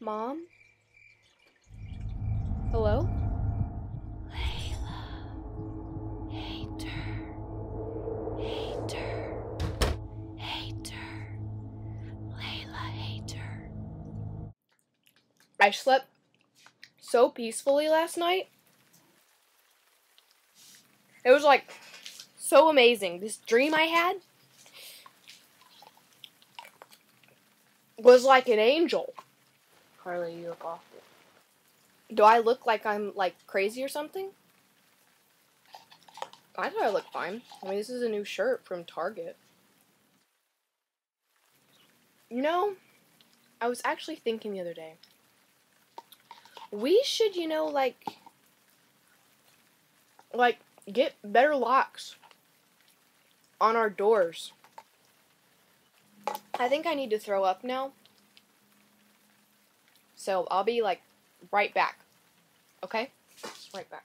Mom? Hello? Layla. Hater. Hater. Hater. Layla hater. I slept so peacefully last night. It was like so amazing. This dream I had was like an angel. Carlie, you look awful. Do I look like I'm like crazy or something? I thought I looked fine. I mean, this is a new shirt from Target. You know, I was actually thinking the other day. We should, you know, like like get better locks on our doors. I think I need to throw up now. So, I'll be like right back. Okay? Right back.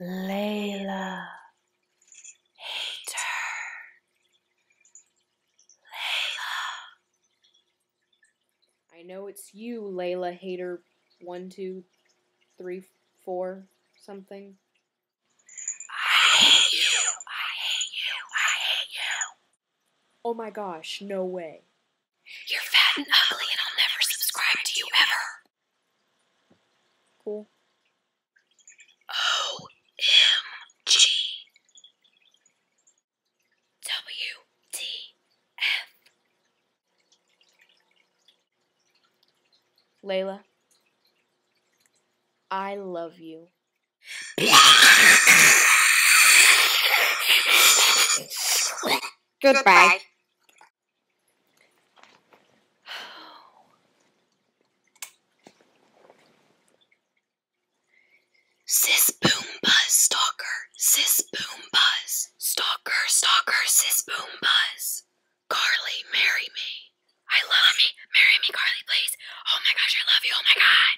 Layla. Hater. Layla. I know it's you, Layla Hater. One, two, three, four, something. I hate you. I hate you. I hate you. Oh my gosh, no way. You're fat and ugly, and I'll never subscribe to you ever. Cool. O M G W T F. Layla, I love you. Goodbye. Sis boom buzz stalker, sis boom buzz stalker, stalker, sis boom buzz. Carlie, marry me. I love me. Marry me, Carlie, please. Oh my gosh, I love you. Oh my god.